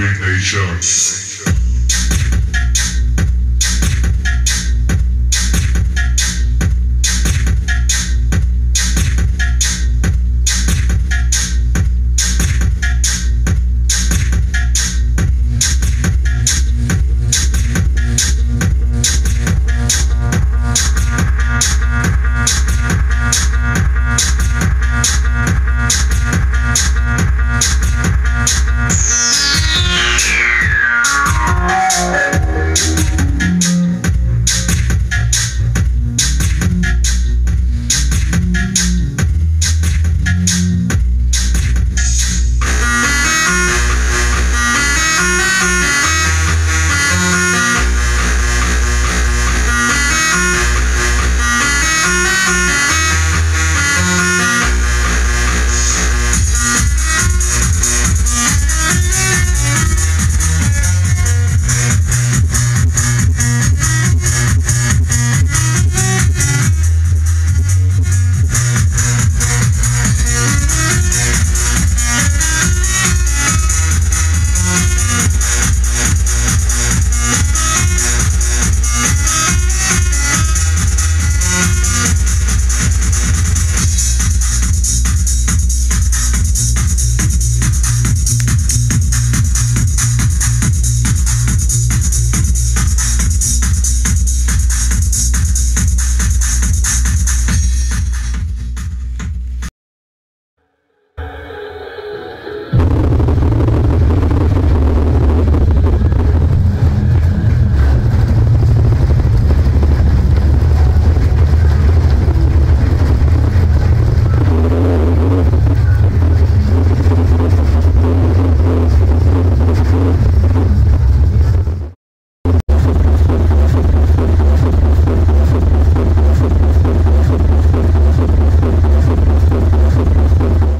Big Nation.